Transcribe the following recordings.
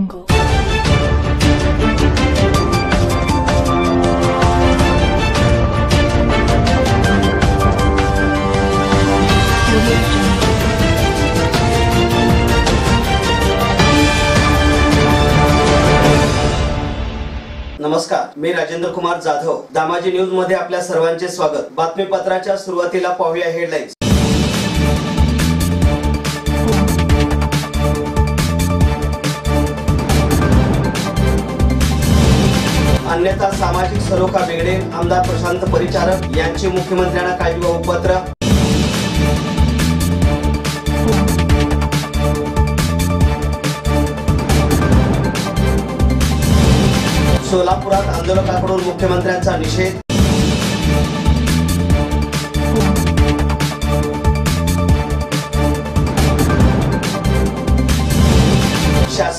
Jungle. नमस्कार मी राजेंद्र कुमार जाधव दामाजी न्यूजमध्ये आपल्या सर्वांचे स्वागत बातमीपत्राच्या सुरुवातीला पाहूया हेडलाईन्स अन्यथा सामाजिक सलोखा बेगडे आमदार प्रशांत परिचारक यांचे मुख्यमंत्र्यांना काळजीवाहू पत्र सोलापुरात आंदोलकांकडून मुख्यमंत्र्यांचा निषेध.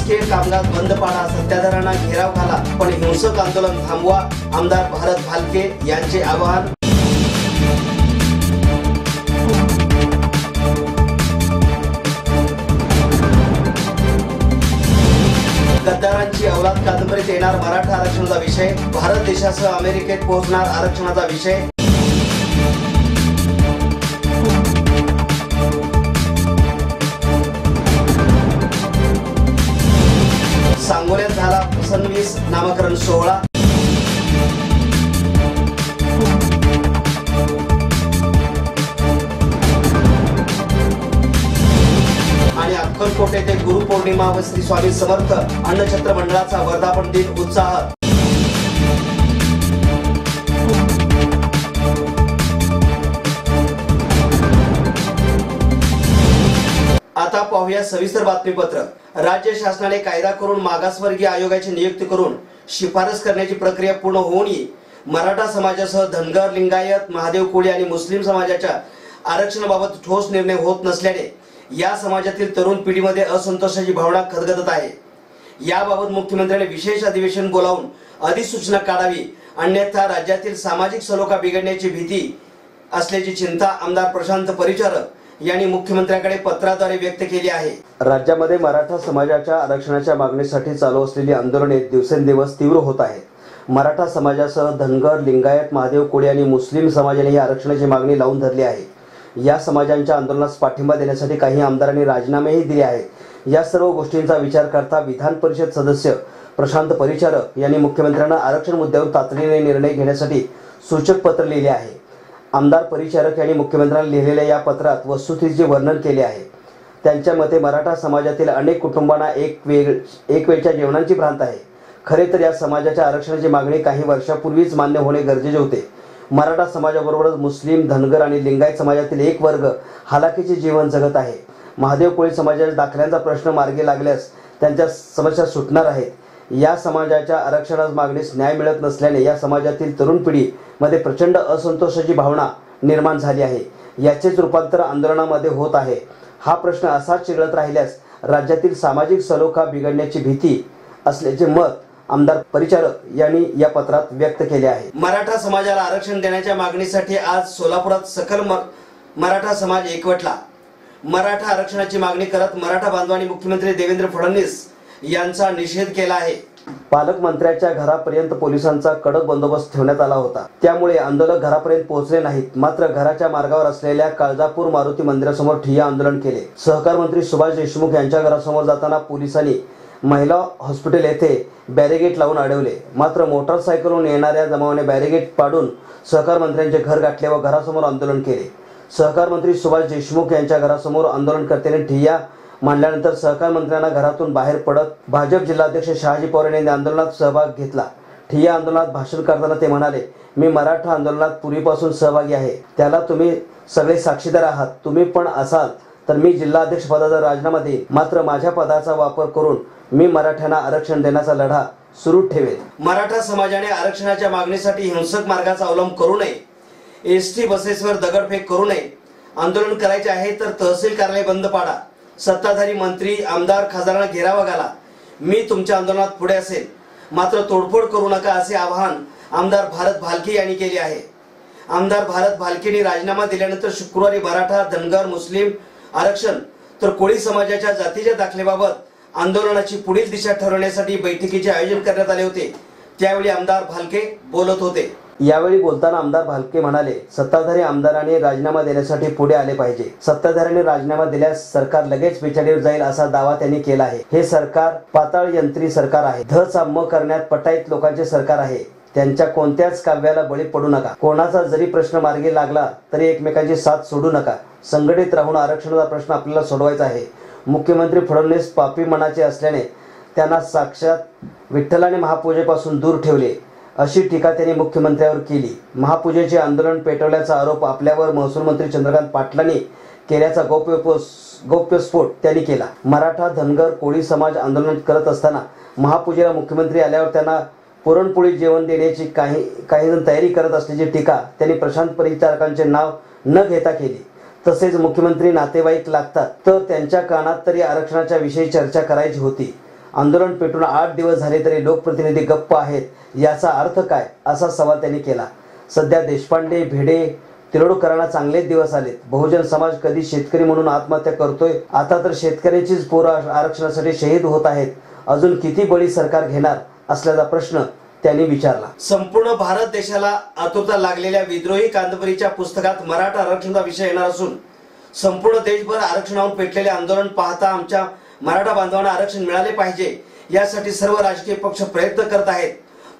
शासकीय कामगार बंद पाडा सत्याधारांना घेराव घाला पण हिंसक आंदोलन थांबवा. आमदार भारत भालके यांचे आवाहन गद्दारांची औलाद कादंबरीत येणार मराठा आरक्षणाचा विषय भारत देशासह अमेरिकेत पोहोचणार आरक्षणाचा विषय. फसनवीस सोळा आणि अक्कलकोट येथे गुरुपौर्णिमा व श्री स्वामी समर्थ अन्नछत्र मंडळाचा वर्धापन दिन उत्साह. पाहूया सविस्तर बातमीपत्र. राज्य शासनाने कायदा करून मागासवर्गीय आयोगाची नियुक्ती करून शिफारस करण्याची प्रक्रिया पूर्ण होऊनही मराठा समाजासह धनगर लिंगायत महादेव कोळी आणि मुस्लिम समाजाच्या आरक्षणाबाबत ठोस निर्णय होत नसल्याने या समाजातील तरुण पिढीमध्ये असंतोषाची भावना खदगदत आहे. याबाबत मुख्यमंत्र्यांनी विशेष अधिवेशन बोलावून अधिसूचना काढावी अन्यथा राज्यातील सामाजिक सलोखा बिघडण्याची भीती असल्याची चिंता आमदार प्रशांत परिचारक यांनी मुख्यमंत्र्यांकडे पत्राद्वारे व्यक्त केली आहे. राज्यामध्ये मराठा समाजाच्या आरक्षणाच्या मागणीसाठी चालू असलेली आंदोलने दिवसेंदिवस तीव्र होत आहेत मराठा समाजासह धनगर लिंगायत महादेव कोळी आणि मुस्लिम समाजाने ही आरक्षणाची मागणी लावून धरली आहे. या समाजांच्या आंदोलनास पाठिंबा देण्यासाठी काही आमदारांनी राजीनामेही दिले आहेत या सर्व गोष्टींचा विचार करता विधान परिषद सदस्य प्रशांत परिचारक यांनी मुख्यमंत्र्यांना आरक्षण मुद्द्यावर तातडीने निर्णय घेण्यासाठी सूचक पत्र लिहिले आहे. आमदार परिचारक यांनी मुख्यमंत्र्यांना लिहिलेल्या या पत्रात वस्तुस्थितीचे वर्णन केले आहे त्यांच्या मते मराठा समाजातील अनेक कुटुंबांना एक वेळ एक वेळच्या जेवणांची भ्रांत आहे. खरे तर या समाजाच्या आरक्षणाची मागणी काही वर्षापूर्वीच मान्य होणे गरजेचे होते. मराठा समाजाबरोबरच मुस्लिम धनगर आणि लिंगायत समाजातील एक वर्ग हालाकीचे जीवन जगत आहे. महादेव कोळी समाजाच्या दाखल्यांचा प्रश्न मार्गी लागल्यास त्यांच्या समस्या सुटणार आहेत. या समाजाच्या आरक्षणास मागणीस न्याय मिळत नसल्याने या समाजातील तरुण पिढीमध्ये प्रचंड असंतोषाची भावना निर्माण झाली आहे. याचेच रूपांतर आंदोलनामध्ये होत आहे. हा प्रश्न असाच चिघळत राहिल्यास राज्यातील सामाजिक सलोखा बिघडण्याची भीती असल्याचे मत आमदार परिचारक यांनी या पत्रात व्यक्त केले आहे. मराठा समाजाला आरक्षण देण्याच्या मागणीसाठी आज सोलापुरात सकल मराठा समाज एकवटला. मराठा आरक्षणाची मागणी करत मराठा बांधवांनी मुख्यमंत्री देवेंद्र फडणवीस यांचा निषेध केला आहे. पालकमंत्र्याच्या घरापर्यंत पोलिसांचा कडक बंदोबस्त ठेवण्यात आला होता. त्यामुळे आंदोलक घरापर्यंत पोहोचले नाहीत मात्र घराच्या मार्गावर असलेल्या काळजापूर मारुती मंदिरासमोर ठिय्या आंदोलन केले. सहकार मंत्री सुभाष देशमुख यांच्या घरासमोर जाताना पोलिसांनी महिला हॉस्पिटल येथे बॅरिगेट लावून अडवले. मात्र मोटरसायकलहून येणाऱ्या जमावाने बॅरिगेट पाडून सहकार मंत्र्यांचे घर गाठले व घरासमोर आंदोलन केले. सहकार मंत्री सुभाष देशमुख यांच्या घरासमोर आंदोलनकर्त्यांनी ठिय्या मांडल्यानंतर सहकार मंत्र्यांना घरातून बाहेर पडत भाजप जिल्हाध्यक्ष शहाजी पवार यांनी आंदोलनात सहभाग घेतला. ठिय्या आंदोलनात भाषण करताना ते म्हणाले मी मराठा आंदोलनात पूर्वीपासून सहभागी आहे. त्याला तुम्ही सगळे साक्षीदार आहात. तुम्ही पण असाल तर मी जिल्हाध्यक्ष पदाचा राजीनामा देईन. मात्र माझ्या पदाचा वापर करून मी मराठ्यांना आरक्षण देण्याचा लढा सुरू ठेवेल मराठा समाजाने आरक्षणाच्या मागणीसाठी हिंसक मार्गाचा अवलंब करू नये. एस टी बसेसवर दगडफेक करू नये. आंदोलन करायचे आहे तर तहसील कार्यालय बंद पाडा. सत्ताधारी मंत्री आमदार खासदारांना घेरावा घाला. मी तुमच्या आंदोलनात पुढे असेल. मात्र तोडफोड करू नका असे आवाहन आमदार भारत भालके यांनी केले आहे. आमदार भारत भालकेने राजीनामा दिल्यानंतर शुक्रवारी मराठा धनगर मुस्लिम आरक्षण तर कोळी समाजाच्या जातीच्या दाखलेबाबत आंदोलनाची पुढील दिशा ठरवण्यासाठी बैठकीचे आयोजन करण्यात आले होते. त्यावेळी आमदार भालके बोलत होते. यावेळी बोलताना आमदार भालके म्हणाले सत्ताधारी आमदारांनी राजीनामा देण्यासाठी पुढे आले पाहिजे. सत्ताधाऱ्यांनी राजीनामा दिल्यास सरकार लगेच पिछाडीवर जाईल असा दावा त्यांनी केला आहे. हे सरकार पाताळ यंत्री सरकार आहे. ध चा म करण्यात पटाईत लोकांचे सरकार आहे. त्यांच्या कोणत्याच काव्याला बळी पडू नका. कोणाचा जरी प्रश्न मार्गी लागला तरी एकमेकांची साथ सोडू नका. संघटित राहून आरक्षणाचा प्रश्न आपल्याला सोडवायचा आहे. मुख्यमंत्री फडणवीस पापी मनाचे असल्याने त्यांना साक्षात विठ्ठलाने महापूजेपासून दूर ठेवले. अशी टीका त्यांनी मुख्यमंत्र्यावर केली. महापूजेचे आंदोलन पेटवल्याचा आरोप आपल्यावर महसूल मंत्री चंद्रकांत पाटलांनी केल्याचा गोप्य गौप्यस्फोट त्यांनी केला. मराठा धनगर कोळी समाज आंदोलन करत असताना महापूजेला मुख्यमंत्री आल्यावर त्यांना पुरणपोळी जेवण देण्याची काही काही जण तयारी करत असल्याची टीका त्यांनी प्रशांत परिचारकांचे नाव न घेता केली. तसेच मुख्यमंत्री नातेवाईक लागतात. तर त्यांच्या कानात तरी आरक्षणाच्या विषयी चर्चा करायची होती. आंदोलन पेटून आठ दिवस झाले तरी लोकप्रतिनिधी गप्प आहेत. याचा अर्थ काय? असा सवाल त्यांनी केला. सध्या देशपांडे भिडे तिरोडकरांना चांगलेच दिवस आलेत. बहुजन समाज कधी शेतकरी म्हणून आत्महत्या करतोय? आता तर शेतकऱ्यांचीच पोरं आरक्षणासाठी शहीद होत आहेत. अजून किती बळी सरकार घेणार? असल्याचा प्रश्न त्यांनी विचारला. संपूर्ण भारत देशाला आतुरता लागलेल्या विद्रोही कादंबरीच्या पुस्तकात मराठा आरक्षणाचा विषय येणार असून संपूर्ण देशभर आरक्षणावर पेटलेले आंदोलन पाहता आमच्या मराठा बांधवांना आरक्षण मिळाले पाहिजे. यासाठी सर्व राजकीय पक्ष प्रयत्न करत आहेत.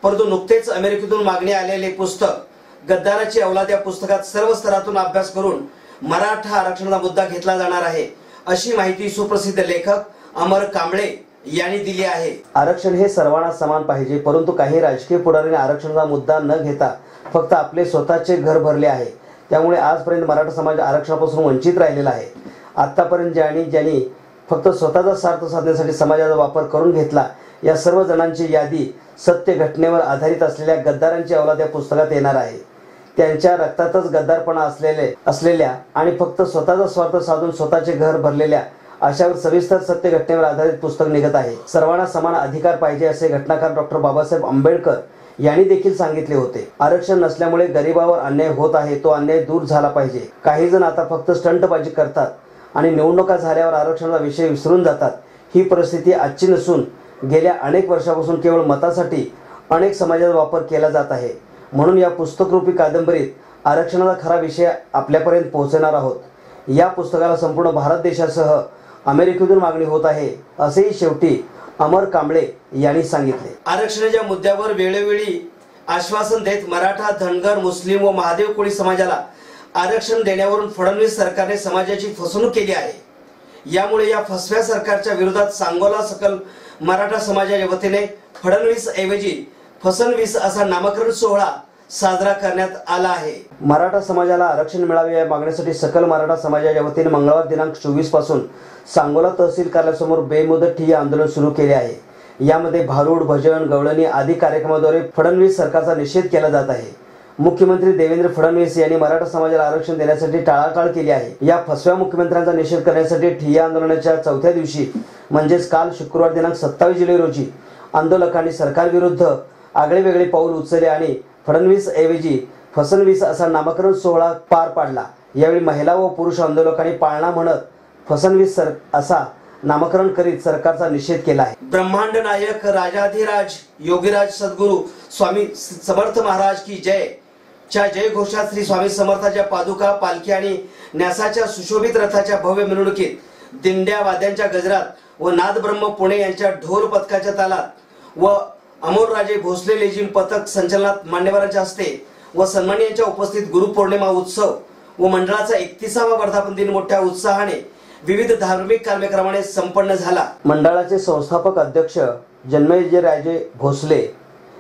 परंतु नुकतेच अमेरिकेतून मागणी आलेले पुस्तक गद्दाराची अवलाद या पुस्तकात सर्व स्तरातून अभ्यास करून मराठा आरक्षणाचा मुद्दा घेतला जाणार आहे अशी माहिती सुप्रसिद्ध लेखक अमर कांबळे यांनी दिली आहे. आरक्षण हे सर्वांना समान पाहिजे परंतु काही राजकीय पुढाऱ्यांनी आरक्षणाचा मुद्दा न घेता फक्त आपले स्वतःचे घर भरले आहे. त्यामुळे आजपर्यंत मराठा समाज आरक्षणापासून वंचित राहिलेला आहे. आतापर्यंत ज्यांनी ज्यांनी फक्त स्वतःचा स्वार्थ साधण्यासाठी समाजाचा वापर करून घेतला. या सर्व जणांची यादी सत्य घटनेवर आधारित असलेल्या गद्दारांची अवलाद या पुस्तकात येणार आहे. त्यांच्या रक्तातच गद्दारपणा असलेले असलेल्या आणि फक्त स्वतःचा स्वार्थ साधून स्वतःचे घर भरलेल्या अशावर सविस्तर सत्य घटनेवर आधारित पुस्तक निघत आहे. सर्वांना समान अधिकार पाहिजे असे घटनाकार डॉक्टर बाबासाहेब आंबेडकर यांनी देखील सांगितले होते. आरक्षण नसल्यामुळे गरिबावर अन्याय होत आहे तो अन्याय दूर झाला पाहिजे. काही जण आता फक्त स्टंटबाजी करतात. आणि निवडणुका झाल्यावर आरक्षणाचा विषय विसरून जातात. ही परिस्थिती आजची नसून गेल्या अनेक वर्षापासून केवळ मतासाठी अनेक समाजाचा वापर केला जात आहे. म्हणून या पुस्तकरूपी कादंबरीत आरक्षणाचा खरा विषय आपल्यापर्यंत पोहोचणार आहोत. या पुस्तकाला संपूर्ण भारत देशासह अमेरिकेतून मागणी होत आहे असेही शेवटी अमर कांबळे यांनी सांगितले. आरक्षणाच्या मुद्द्यावर वेळोवेळी आश्वासन देत मराठा धनगर मुस्लिम व महादेव कोळी समाजाला आरक्षण देण्यावरून फडणवीस सरकारने समाजाची फसवणूक केली आहे. यामुळे या फसव्या सरकारच्या विरोधात सांगोला सकल मराठा समाजाच्या वतीने फडणवीस ऐवजी फसनवीस असा नामकरण सोहळा साजरा करण्यात आला आहे. मराठा समाजाला आरक्षण मिळावे या मागणीसाठी सकल मराठा समाजाच्या वतीने मंगळवार दिनांक चोवीसपासून सांगोला तहसील कार्यालयासमोर बेमुदत ठिय्या आंदोलन सुरू केले आहे. यामध्ये भारूड भजन गवळणी आदी कार्यक्रमाद्वारे फडणवीस सरकारचा निषेध केला जात आहे. मुख्यमंत्री देवेंद्र फडणवीस यांनी मराठा समाजाला आरक्षण देण्यासाठी टाळाटाळ केली आहे. या फसव्या मुख्यमंत्र्यांचा निषेध करण्यासाठी ठिय्या आंदोलनाच्या चौथ्या दिवशी म्हणजेच काल शुक्रवार दिनांक सत्तावीस जुलै रोजी आंदोलकांनी सरकारविरुद्ध आगळे वेगळे पाऊल उचलले आणि फडणवीस ऐवजी फसनवीस असा नामकरण सोहळा पार पाडला. यावेळी महिला व पुरुष आंदोलकांनी पाळणा म्हणत फसनवीस सर असा नामकरण करीत सरकारचा निषेध केला आहे. ब्रह्मांड नायक राजाधिराज योगीराज सद्गुरू स्वामी समर्थ महाराज की जय. च्या जय घोषात श्री स्वामी समर्थाच्या पादुका पालखी आणि न्यासाच्या सुशोभित रथाच्या भव्य मिरवणुकीत दिंड्या वाद्यांच्या गजरात व नादब्रह्म पुणे यांच्या ढोल पथकाच्या तालात व अमोलराजे भोसले लेझिम पथक संचलनात मान्यवरांच्या हस्ते व सन्मानी यांच्या उपस्थित गुरुपौर्णिमा उत्सव व मंडळाचा एकतीसावा वर्धापन दिन मोठ्या उत्साहाने विविध धार्मिक कार्यक्रमाने संपन्न झाला. मंडळाचे संस्थापक अध्यक्ष जन्मेजयराजे भोसले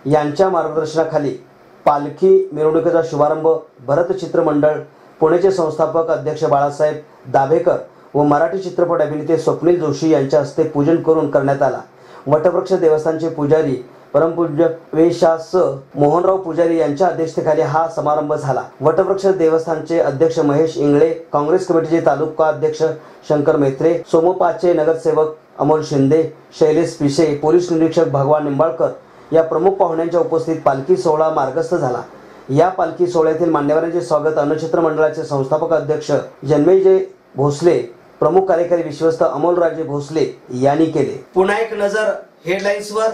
यांच्या मार्गदर्शनाखाली पालखी मिरवणुकीचा शुभारंभ भरत मंडळ पुणेचे संस्थापक अध्यक्ष बाळासाहेब दाभेकर व मराठी चित्रपट अभिनेते स्वप्नील जोशी यांच्या हस्ते पूजन करून करण्यात आला. वटवृक्ष देवस्थानचे पुजारी परमपूज्य वेशास मोहनराव पुजारी यांच्या अध्यक्षतेखाली हा समारंभ झाला. वटवृक्ष देवस्थानचे अध्यक्ष महेश इंगळे काँग्रेस कमिटीचे तालुका अध्यक्ष शंकर मेत्रे सोमोपाचे नगरसेवक अमोल शिंदे शैलेश पिशे पोलीस निरीक्षक भगवान निंबाळकर या प्रमुख पाहुण्यांच्या उपस्थित पालखी सोहळा मार्गस्थ झाला. या पालखी सोहळ्यातील मान्यवरांचे स्वागत अन्नक्षेत्र मंडळाचे संस्थापक अध्यक्ष जन्मेजय भोसले प्रमुख कार्यकारी विश्वस्त अमोलराजे भोसले यांनी केले. पुन्हा एक नजर हेडलाईन्सवर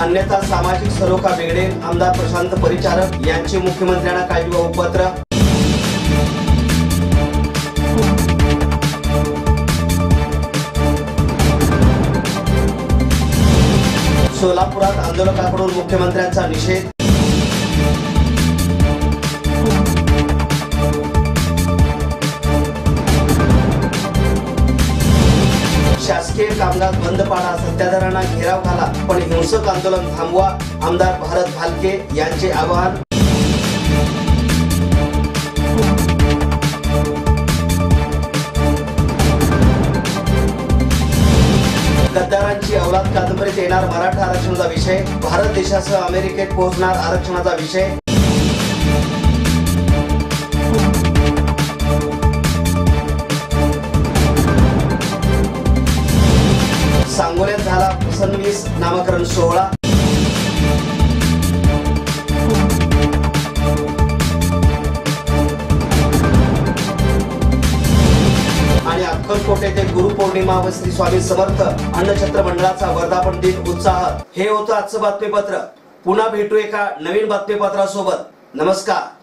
अन्यथा सामाजिक सलोखा बिघडेल आमदार प्रशांत परिचारक यांचे मुख्यमंत्र्यांना काळजीवाहू पत्र सोलापुरात आंदोलकांकडून मुख्यमंत्र्यांचा निषेध. शासकीय कामकाज बंद पाडा सत्ताधाऱ्यांना घेराव घाला पण हिंसक आंदोलन थांबवा आमदार भारत भालके यांचे आवाहन. औलाद येणार मराठा आरक्षणाचा विषय भारत देशासह अमेरिकेत पोहोचणार आरक्षणाचा विषय. सांगोल्यात झाला सन्वीस नामकरण सोहळा. आणि अक्कलकोटे ते गुरु गुरुपौर्णिमा व श्री स्वामी समर्थ अन्नछत्र मंडळाचा वर्धापन दिन उत्साह. हे होतं आजचं बातमीपत्र. पुन्हा भेटू एका नवीन बातमीपत्रासोबत. नमस्कार.